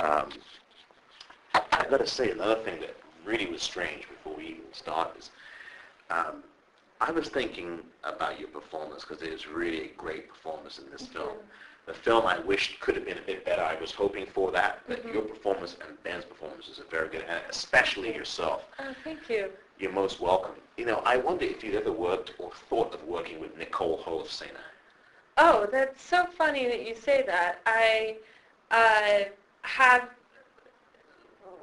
Um, I got to say, another thing that really was strange before we even started is, um, I was thinking about your performance because it is really a great performance in this film. The film I wished could have been a bit better. I was hoping for that, but your performance and Ben's performance is a very good, and especially yourself. Oh, thank you. You're most welcome. You know, I wonder if you'd ever worked or thought of working with Nicole Holofcener. Oh, that's so funny that you say that. I uh, have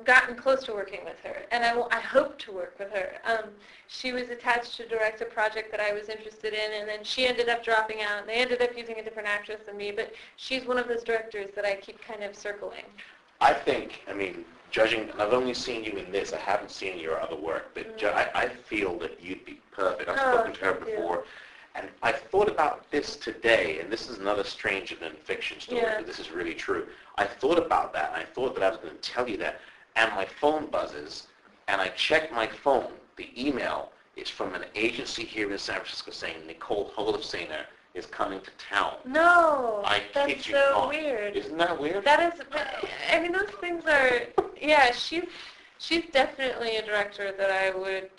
gotten close to working with her, and I, I hope to work with her. Um, she was attached to direct a project that I was interested in, and then she ended up dropping out. And they ended up using a different actress than me, but she's one of those directors that I keep kind of circling. I think, I mean, judging, and I've only seen you in this, I haven't seen your other work, but ju- I, I feel that you'd be perfect. I've Oh, spoken to her before. you. And I thought about this today, and this is another stranger than fiction story, Yeah. but this is really true. I thought about that, and I thought that I was going to tell you that, and my phone buzzes, and I check my phone. The email is from an agency here in San Francisco saying Nicole Holofcener is coming to town. No, I that's so not. weird. Isn't that weird? That is, but, I mean, those things are, yeah, she's, she's definitely a director that I would,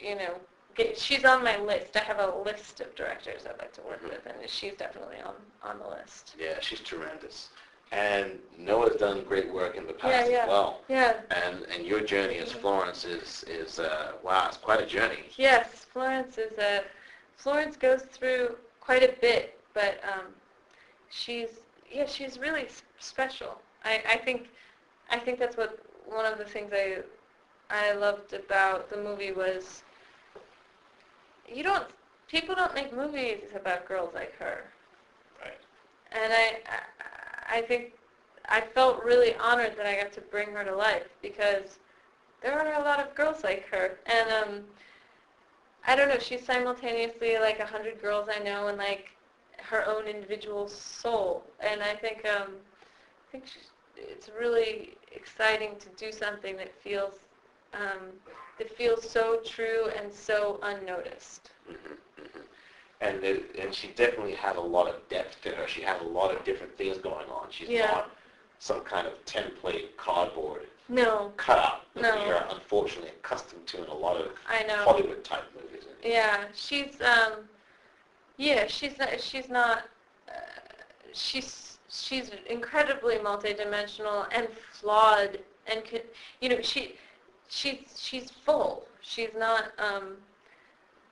you know, get, she's on my list. I have a list of directors I'd like to work with, and she's definitely on, on the list. Yeah, she's tremendous. And Noah's done great work in the Yeah, past yeah. as well. Yeah, And and your journey as Florence is is uh, wow, it's quite a journey. yes, Florence is a, Florence goes through quite a bit, but, um, she's, yeah, she's really s- special. I, I think, I think that's what, one of the things I, I loved about the movie was you don't people don't make movies about girls like her. Right. and I, I i think i felt really honored that i got to bring her to life because there are a lot of girls like her. And um i don't know she's simultaneously like a hundred girls i know and like her own individual soul. And i think um i think she's, it's really exciting to do something that feels um, that feels so true and so unnoticed. hmm hmm And it, and she definitely had a lot of depth to her. She had a lot of different things going on. She's Yeah. not some kind of template cardboard No, cutout that No. we are unfortunately accustomed to in a lot of I know. Hollywood type movies. Yeah, she's um, yeah, she's not. She's not. Uh, she's she's incredibly multidimensional and flawed, and could you know she she's she's full. She's not. Um,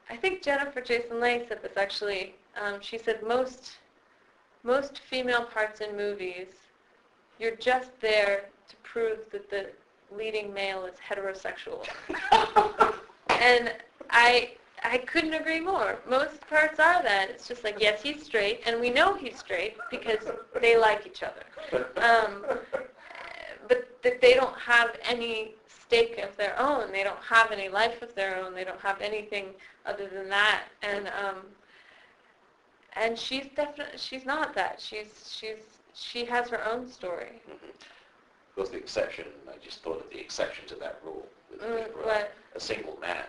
I think Jennifer Jason Leigh said this actually. Um, she said most most female parts in movies, you're just there to prove that the leading male is heterosexual. And I I couldn't agree more. Most parts are that. It's just like, yes, he's straight, and we know he's straight because they like each other. Um, but that they don't have any stake of their own. They don't have any life of their own. They don't have anything other than that. And um, and she's definitely she's not that. She's she's she has her own story. Mhm. Was the exception. I just thought of the exception to that rule. With, Mm, with, uh, a single man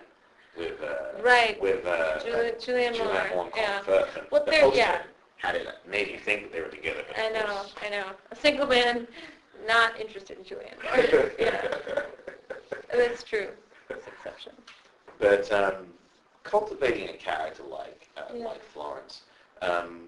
with uh, Right. with uh, Julian, Julianne Moore. Yeah. Firth. Well, the yeah. had it made you think that they were together. I know, course- I know. A single man, not interested in Julianne. Moore. yeah, that's true. That's exception. But um, cultivating a character like uh, Yeah. like Florence, um,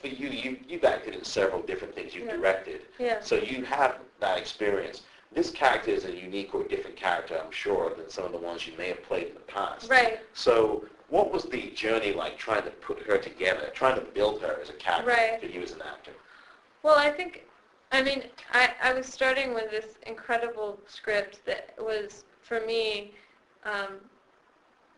for you, you you've acted in several different things. You've Yeah. directed, Yeah. so you have that experience. This character is a unique or different character, I'm sure, than some of the ones you may have played in the past. Right. So, what was the journey like trying to put her together, trying to build her as a character Right. for you as an actor? Well, I think, I mean, I, I was starting with this incredible script that was, for me, um,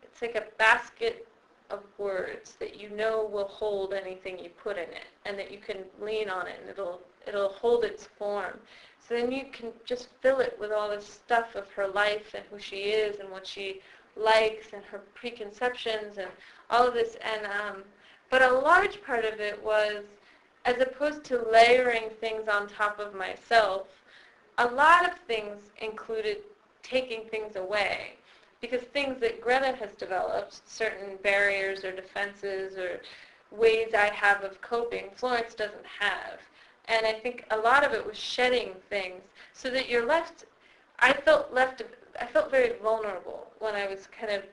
it's like a basket of words that you know will hold anything you put in it, and that you can lean on it, and it'll it'll hold its form. So then you can just fill it with all this stuff of her life and who she is and what she likes and her preconceptions and all of this. And um, but a large part of it was as opposed to layering things on top of myself, a lot of things included taking things away. Because things that Greta has developed, certain barriers or defenses or ways I have of coping, Florence doesn't have. And I think a lot of it was shedding things so that you're left, I felt left, I felt very vulnerable when I was kind of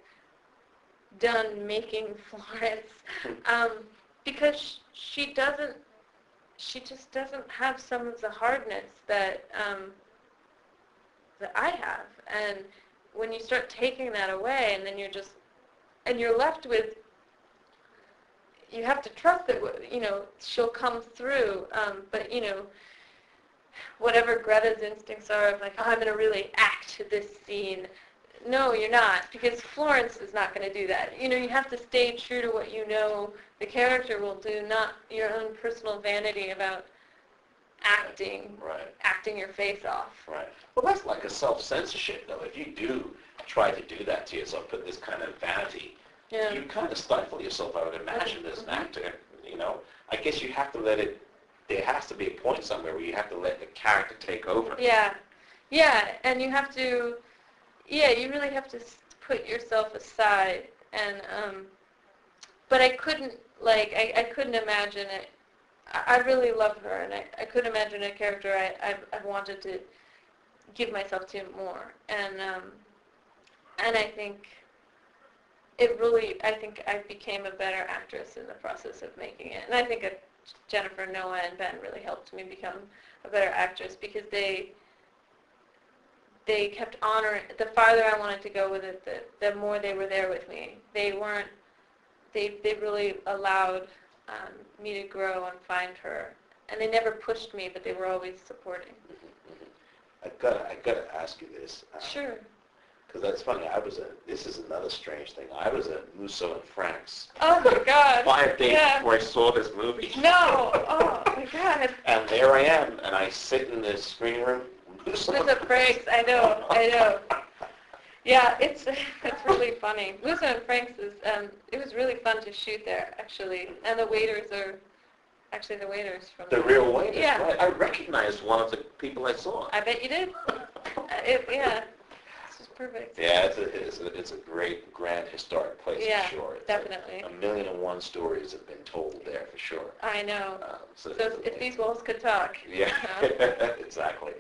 done making Florence um, because she doesn't, she just doesn't have some of the hardness that um, that I have. And when you start taking that away, and then you're just, and you're left with, you have to trust that you know she'll come through. Um, but you know, whatever Greta's instincts are of like, oh, I'm going to really act this scene. No, you're not, because Florence is not going to do that. You know, you have to stay true to what you know the character will do, not your own personal vanity about acting, Right. acting your face off. Right. Well, that's like a self-censorship, though. If you do try to do that to yourself, put this kind of vanity, Yeah. you kind of stifle yourself, I would imagine, as an actor. You know, I guess you have to let it, there has to be a point somewhere where you have to let the character take over. Yeah, yeah, and you have to, yeah, you really have to put yourself aside, and um, but I couldn't like I, I couldn't imagine it. I, really love her, and I, I couldn't imagine a character I, I've, I've wanted to give myself to more, and um, and I think it really I think I became a better actress in the process of making it, and I think Jennifer, Noah, and Ben really helped me become a better actress because they they kept honoring the farther I wanted to go with it, the, the more they were there with me. They weren't they they really allowed um, me to grow and find her, and they never pushed me, but they were always supporting. I gotta, I gotta ask you this. uh, Sure. Because that's funny. I was a. This is another strange thing. I was at Musso and Frank's Oh my God. five days Yeah. before I saw this movie. No. Oh my God. And there I am, and I sit in the screening room. Musso With the breaks, I know, I know. Yeah, it's it's really funny. Musso and Frank's is um, it was really fun to shoot there actually, and the waiters are actually the waiters from The real waiters, Yeah. right? I recognized one of the people I saw. I bet you did. Uh, It, yeah, this is perfect. Yeah, it's a, it's a, it's a great, grand, historic place Yeah, for sure. It's definitely. A, a million and one stories have been told there for sure. I know. Um, so So if, if these walls could talk. Yeah, uh, exactly.